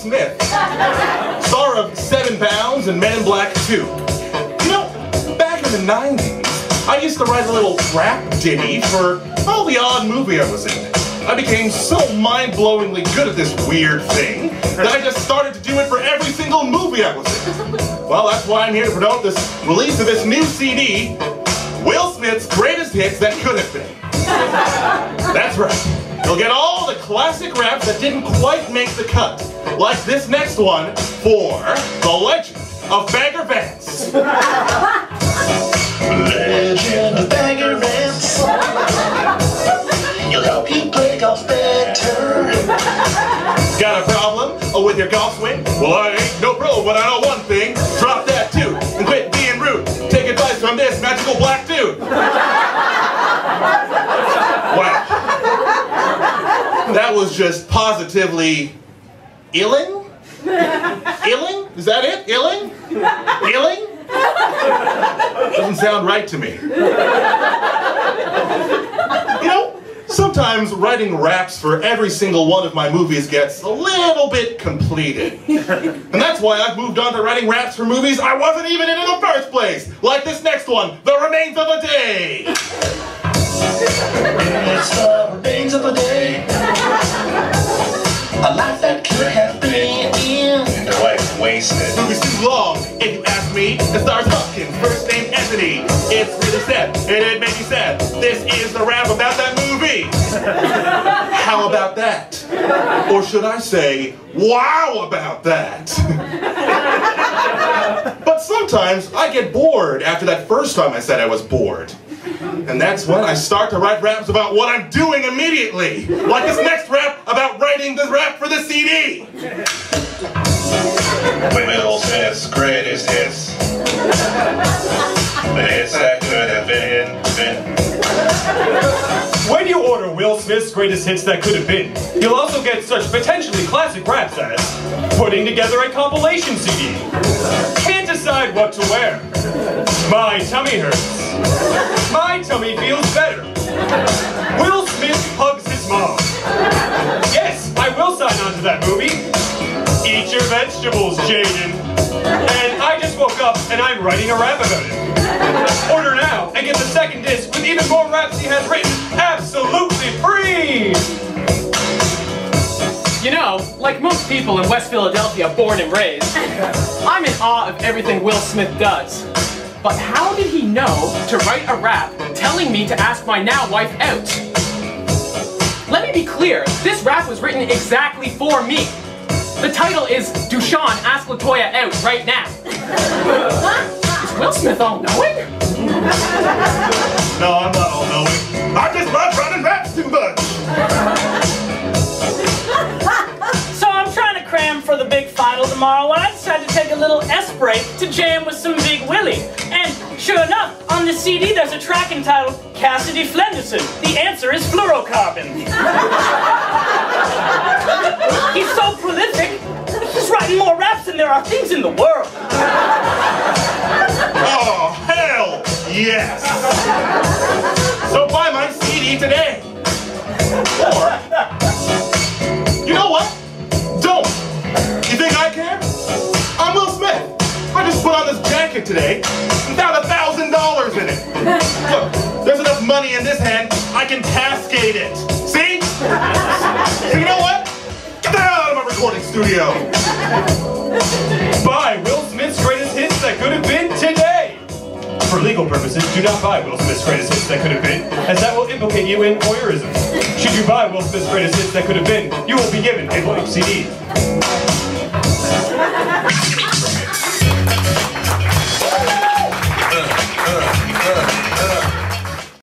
Smith, star of Seven Pounds and Men in Black 2. You know, back in the 90s, I used to write a little rap ditty for all the odd movie I was in. I became so mind-blowingly good at this weird thing that I just started to do it for every single movie I was in. Well, that's why I'm here to promote this release of this new CD, Will Smith's Greatest Hits That Could Have Been. That's right. You'll get all the classic raps that didn't quite make the cut, like this next one for The Legend of Bagger Vance. Legend of Bagger Vance. He'll help you play golf better. Got a problem with your golf swing? Well, I ain't no pro, but I know one thing. Drop that That was just positively illing? Illing? Is that it? Illing? Illing? Doesn't sound right to me. You know, sometimes writing raps for every single one of my movies gets a little bit completed. And that's why I've moved on to writing raps for movies I wasn't even in in the first place. Like this next one, The Remains of a Day. too long, if you ask me. It stars Hopkins, first name Anthony. It's really sad, and it made me sad. This is the rap about that movie. How about that? Or should I say, wow about that? but sometimes I get bored after that first time I said I was bored. And that's when I start to write raps about what I'm doing immediately. Like this next rap about writing the rap for the CD. When you order Will Smith's greatest hits that could have been, you'll also get such potentially classic raps as putting together a compilation CD. Can't decide what to wear. My tummy hurts. My tummy feels better. Will Smith hugs his mom. Yes, I will sign on to that movie. Eat your vegetables, Jaden. Woke up and I'm writing a rap about it. Order now and get the second disc with even more raps he has written absolutely free! You know, like most people in West Philadelphia born and raised, I'm in awe of everything Will Smith does. But how did he know to write a rap telling me to ask my now wife out? Let me be clear, this rap was written exactly for me. The title is Dushan Ask Latoya Out Right Now. Is Will Smith all knowing? No, I'm not all knowing. I just love running raps too much. So I'm trying to cram for the big final tomorrow, and I decided to take a little S break to jam with some Big Willie. And sure enough, on the CD there's a track entitled Cassidy Flenderson. The answer is fluorocarbon. He's so he's more raps than there are things in the world. Oh, hell yes. So buy my CD today. Or, you know what? Don't. You think I care? I'm Will Smith. I just put on this jacket today and found a thousand dollars in it. Look, there's enough money in this hand, I can cascade it. See? So you know what? Get the hell out of my recording studio. Legal purposes, do not buy Will Smith's greatest hits that could have been, as that will implicate you in voyeurism. Should you buy Will Smith's greatest hits that could have been, you will be given a blank CD.